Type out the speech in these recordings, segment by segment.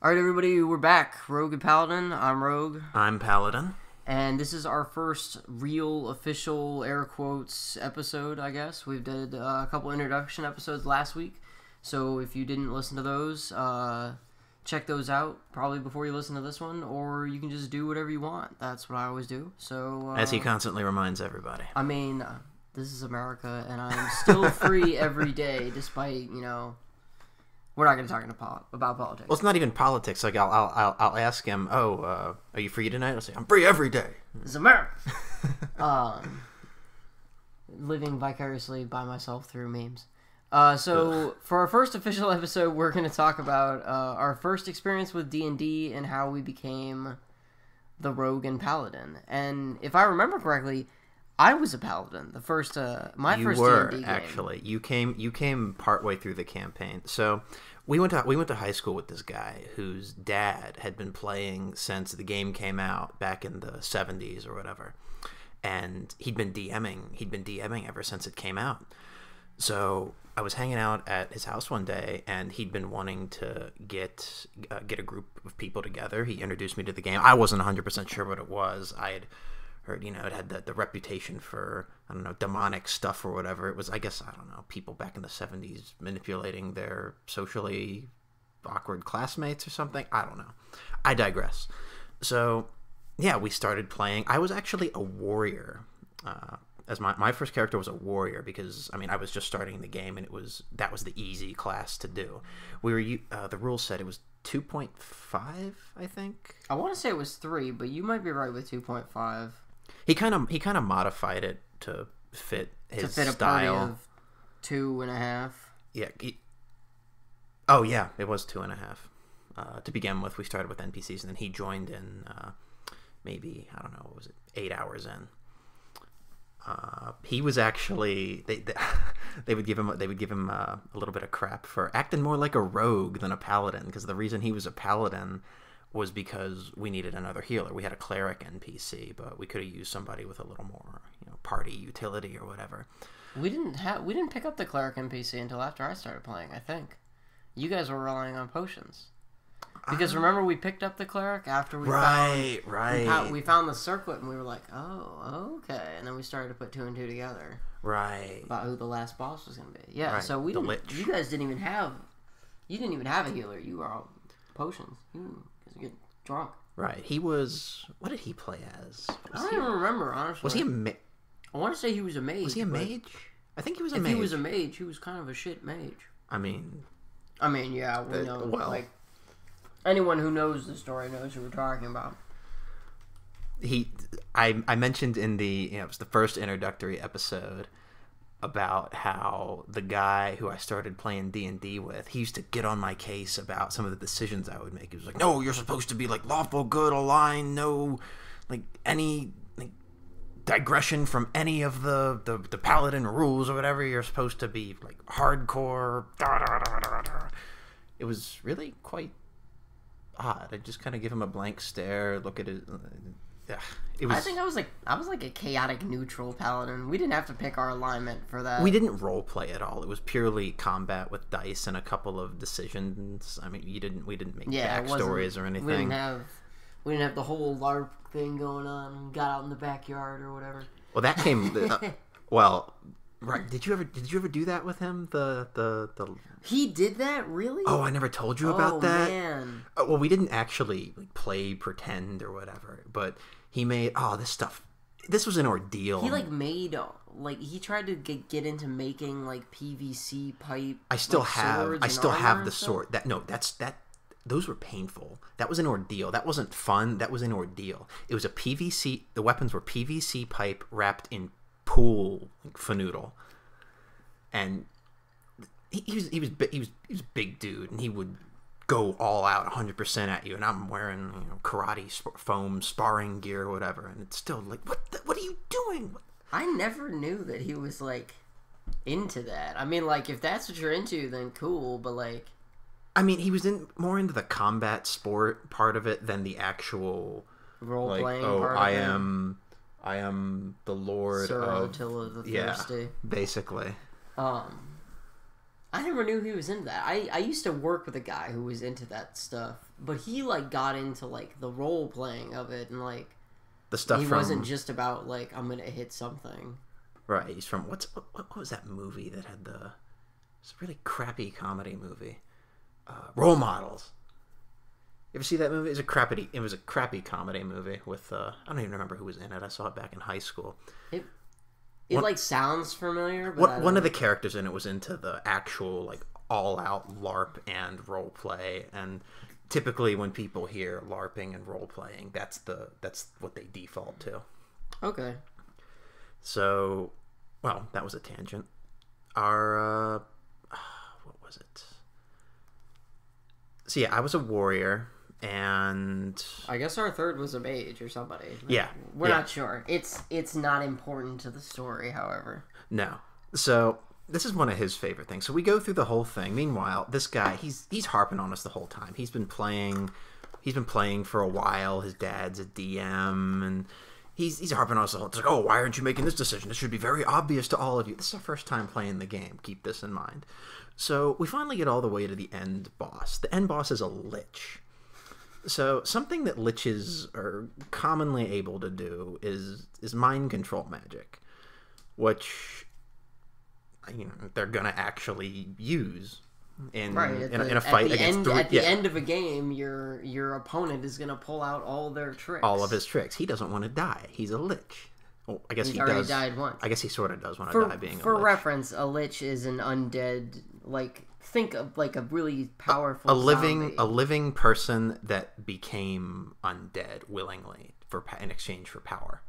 All right, everybody, we're back. Rogue and Paladin. I'm Rogue, I'm Paladin. and this is our first real official air quotes episode. I guess We've did uh, a couple introduction episodes last week, so if you didn't listen to those, uh, check those out probably before you listen to this one, or you can just do whatever you want. That's what I always do. So, uh, As he constantly reminds everybody. I mean, uh, this is America, and I'm still free every day, despite you know. We're not going to talk about, about politics. Well, it's not even politics. Like I'll I'll I'll, I'll ask him, "Oh, uh, are you free tonight?" I'll say, "I'm free every day." Is America. um, living vicariously by myself through memes. Uh, so for our first official episode, we're going to talk about uh, our first experience with D and D and how we became the rogue and paladin. And if I remember correctly, I was a paladin. The first, uh, my you first were D&D game. actually. You came you came partway through the campaign. So we went to we went to high school with this guy whose dad had been playing since the game came out back in the 70s or whatever. And he'd been DMing. He'd been DMing ever since it came out. So I was hanging out at his house one day, and he'd been wanting to get uh, get a group of people together. He introduced me to the game. I wasn't 100 percent sure what it was. I had you know, it had the, the reputation for I don't know demonic stuff or whatever. It was, I guess, I don't know, people back in the 70s manipulating their socially awkward classmates or something. I don't know. I digress. So yeah, we started playing. I was actually a warrior. Uh, as my, my first character was a warrior because I mean I was just starting the game and it was that was the easy class to do. We were uh, the rules said it was two point five I think. I want to say it was three, but you might be right with two point five He kind of he kind of modified it to fit his to fit a party style. of two and a half. Yeah. He, oh yeah, it was two and a half. Uh, to begin with, we started with NPCs, and then he joined in. Uh, maybe I don't know what was it, eight hours in. Uh, he was actually they, they they would give him they would give him uh, a little bit of crap for acting more like a rogue than a paladin because the reason he was a paladin was because we needed another healer. We had a cleric NPC, but we could have used somebody with a little more you know party utility or whatever. We didn't have we didn't pick up the cleric NPC until after I started playing. I think you guys were relying on potions because ah. remember we picked up the cleric after we Right, found right, we, found, we found the circlet and we were like, oh, okay, and then we started to put two and two together right. about who the last boss was going to be. Yeah, Right, so we the didn't. Lich. You guys didn't even have. You didn't even have a healer. You were all potions. You guys get drunk. Right. He was. What did he play as? I don't he, even remember honestly. was he a ma- I want to say he was a mage. was he a mage? I think he was a If mage. he was a mage, he was kind of a shit mage. I mean, I mean, yeah, we Uh, know. well- like anyone who knows the story knows who we're talking about. he. I I mentioned in the you know it was the first introductory episode about how the guy who I started playing D and D with, he used to get on my case about some of the decisions I would make. He was like, "No, you're supposed to be like lawful good, aligned, no, like any." Like, digression from any of the, the the paladin rules or whatever you're supposed to be like hardcore da, da, da. it was really quite odd i just kind of give him a blank stare look at it yeah, it was I think I was like I was like a chaotic neutral paladin. We didn't have to pick our alignment for that. we didn't role play at all it was purely combat with dice and a couple of decisions i mean you didn't we didn't make yeah, backstories or anything We didn't have we didn't have the whole LARP thing going on. Got out in the backyard or whatever. well that came uh, well right did you ever did you ever do that with him the the the He did that really? oh i never told you about Oh, that man. Uh, well, we didn't actually like, play pretend or whatever, but he made oh this stuff. This was an ordeal. He like made uh, like he tried to get, get into making like PVC pipe. I still like, have I still have the sword. That no, that's that. Those were painful. That was an ordeal. That wasn't fun. That was an ordeal. It was a PVC. The weapons were PVC pipe wrapped in pool like, fanoodle, and he, he was he was he was he was a big dude, and he would go all out 100% at you and i'm wearing you know karate sp- foam sparring gear or whatever and it's still like what the, what are you doing I never knew that he was like into that. I mean, like if that's what you're into, then cool. But like, I mean, he was in more into the combat sport part of it than the actual role like playing. oh part I of it. am I am the lord Sir of Attila the yeah Thirsty. basically Um, I never knew he was into that. I, I used to work with a guy who was into that stuff, but he like got into like the role playing of it and like The stuff he from wasn't just about like I'm gonna hit something. right. He's from what's what, what was that movie that had the? It's a really crappy comedy movie. Uh, Role models. You ever see that movie? It was a crappy. It was a crappy comedy movie with. Uh, I don't even remember who was in it. I saw it back in high school. It it What- like sounds familiar, but I One, don't of the characters in it was into the actual like all out LARP and role play and typically when people hear LARPing and role playing that's the that's what they default to. okay. So well, that was a tangent. Our uh what was it? So yeah, I was a warrior and I guess our third was a mage or somebody. Yeah, we're yeah. not sure. It's it's not important to the story, however. No. So this is one of his favorite things. So we go through the whole thing. Meanwhile, this guy, he's he's harping on us the whole time. He's been playing he's been playing for a while. His dad's a DM and he's he's harping on us the whole time. It's like, oh, why aren't you making this decision? This should be very obvious to all of you. This is our first time playing the game. Keep this in mind. So we finally get all the way to the end boss. The end boss is a lich. So something that liches are commonly able to do is is mind control magic, which you know they're gonna actually use in Right. In, the, in a at fight the against end, three, at the yeah, end of a game, your your opponent is gonna pull out all their tricks. all of his tricks. He doesn't want to die. He's a lich. Well, I guess He's he already does. died once. I guess he sort of does want to for, die being for a lich. reference, a lich is an undead. Like think of like a really powerful a living zombie. a living person that became undead willingly for in exchange for power.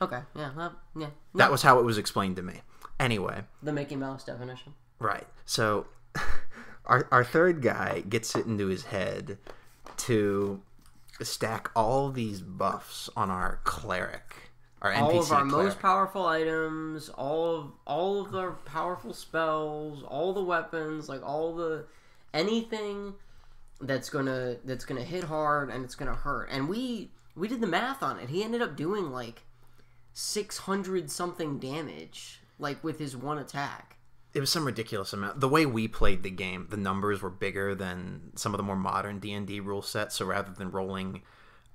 Okay, yeah, well, yeah. That was how it was explained to me. Anyway, the Mickey Mouse definition. Right. So our our third guy gets it into his head to stack all these buffs on our cleric, our NPC all of our most powerful items, all of all of our powerful spells, all the weapons, like all the anything that's gonna that's gonna hit hard and it's gonna hurt. And we we did the math on it. He ended up doing like six hundred something damage, like with his one attack. it was some ridiculous amount. The way we played the game, the numbers were bigger than some of the more modern D and D rule sets. So rather than rolling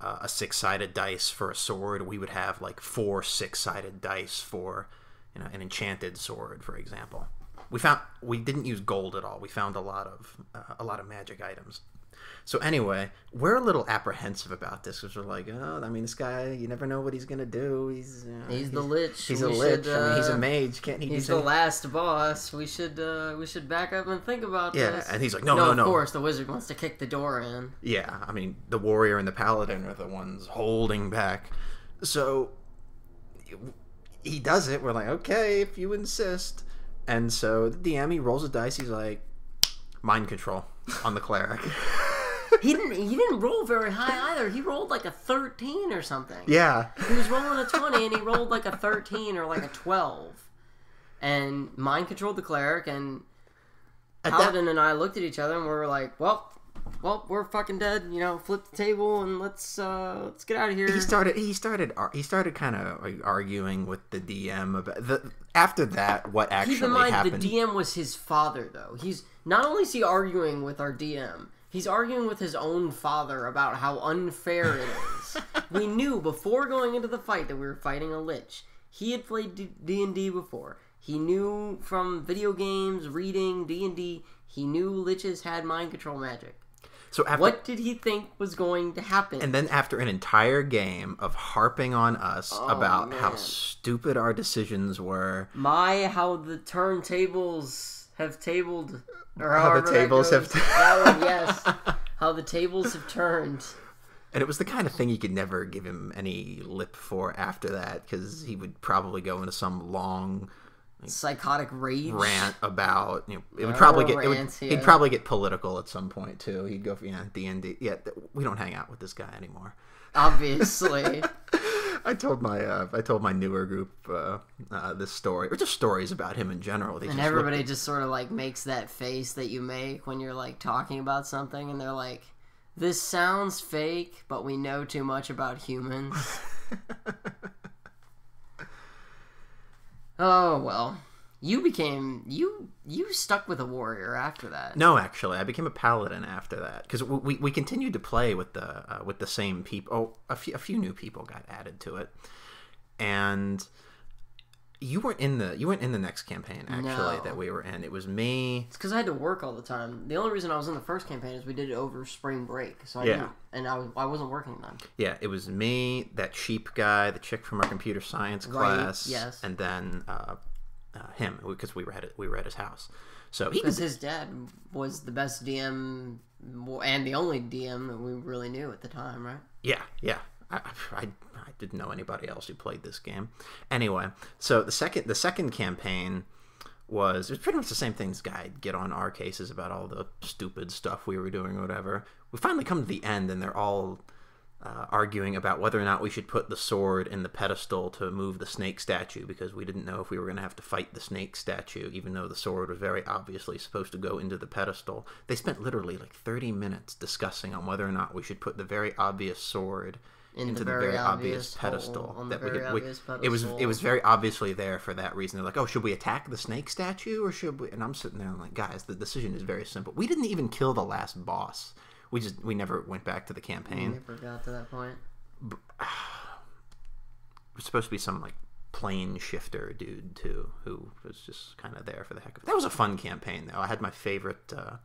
uh, a six-sided dice for a sword, we would have like four six-sided dice for you know an enchanted sword, for example. We found we didn't use gold at all. We found a lot of uh, a lot of magic items. So anyway, we're a little apprehensive about this because we're like, oh, I mean, this guy, you never know what he's gonna do. He's uh, He's the lich. He's We a lich. should, I mean, he's a uh, mage. Can't he? He's the last boss. We should uh, we should back up and think about Yeah, this. and he's like, no, no, no, of no. course the wizard wants to kick the door in. Yeah, I mean, the warrior and the paladin are the ones holding back. So he does it. We're like, okay, if you insist. And so the DM he rolls a dice. He's like, mind control on the cleric. He didn't he didn't roll very high either. He rolled like a thirteen or something. yeah, He was rolling a twenty and he rolled like a thirteen or like a twelve. And mind controlled the cleric and At that- and I looked at each other and we were like, Well, well, we're fucking dead, you know, flip the table and let's uh let's get out of here. he started. He started. He started kind of arguing with the DM about the. After that, what actually Keep in mind, happened? the DM was his father, though. He's not only is he arguing with our DM, he's arguing with his own father about how unfair it is. we knew before going into the fight that we were fighting a lich. He had played D and D before. He knew from video games, reading D and D. He knew liches had mind control magic. so after, What did he think was going to happen? And then after an entire game of harping on us oh, about how Oh, stupid our decisions were, My, how the turntables have tabled, or How the tables have t- one, yes. How the tables have turned. And it was the kind of thing you could never give him any lip for after that because he would probably go into some long Psychotic rage. rant about you know it would probably get it would, he'd probably get political at some point too. He'd go for yeah D and D. Yeah, we don't hang out with this guy anymore. Obviously. I told my uh, I told my newer group uh, uh, this story or just stories about him in general. They and just looked- everybody just sort of like makes that face that you make when you're like talking about something and they're like, this sounds fake, but we know too much about humans. oh, well. You became you you stuck with a warrior after that. No, actually, I became a paladin after that because we, we continued to play with the uh, with the same people. Oh, a few a few new people got added to it, and you weren't in the you weren't in the next campaign actually No. that we were in. It was me. It's because I had to work all the time. The only reason I was in the first campaign is we did it over spring break, so I Yeah. didn't, and I was I wasn't working then. Yeah, it was me, that cheap guy, the chick from our computer science Right, class, yes. and then uh, uh, him because we were at we were at his house. So Because his dad was the best DM and the only DM that we really knew at the time, right? Yeah, yeah. I, I, I didn't know anybody else who played this game. Anyway, so the second the second campaign was it was pretty much the same thing. This guy'd get on our cases about all the stupid stuff we were doing or whatever. We finally come to the end, and they're all uh, arguing about whether or not we should put the sword in the pedestal to move the snake statue because we didn't know if we were going to have to fight the snake statue, even though the sword was very obviously supposed to go into the pedestal. They spent literally like 30 minutes discussing on whether or not we should put the very obvious sword In into the the very very, obvious obvious, pedestal that we very could. We, obvious it was it was very obviously there for that reason. They're like, oh, should we attack the snake statue or should we? And I'm sitting there I'm like, guys, the decision is very simple. We didn't even kill the last boss. We just we never went back to the campaign. Never got to that point. It was supposed to be some like plane shifter dude too, who was just kind of there for the heck of it. That was a fun campaign though. I had my favorite, uh,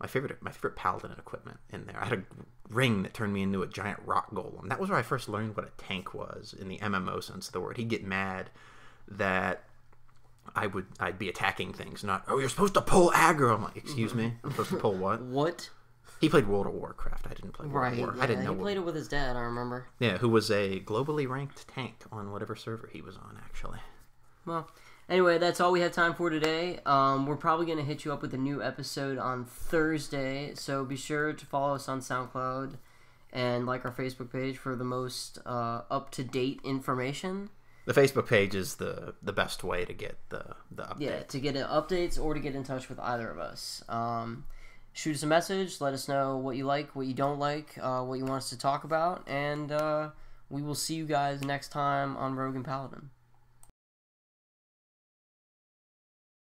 my favorite, my favorite paladin equipment in there. I had a ring that turned me into a giant rock golem. That was where I first learned what a tank was in the MMO sense of the word. He'd get mad that. I would I'd be attacking things, not oh you're supposed to pull aggro. I'm like, excuse me, I'm supposed to pull what? What? He played World of Warcraft. I didn't play World Right. of War. Yeah, I didn't know. he what- played it with his dad. I remember. yeah, who was a globally ranked tank on whatever server he was on, actually. Well, anyway, that's all we have time for today. Um, we're probably going to hit you up with a new episode on Thursday, so be sure to follow us on SoundCloud and like our Facebook page for the most uh, up to date information. The Facebook page is the the best way to get the the update. Yeah, to get updates or to get in touch with either of us. Um, shoot us a message. Let us know what you like, what you don't like, uh, what you want us to talk about, and uh, we will see you guys next time on Rogue and Paladin.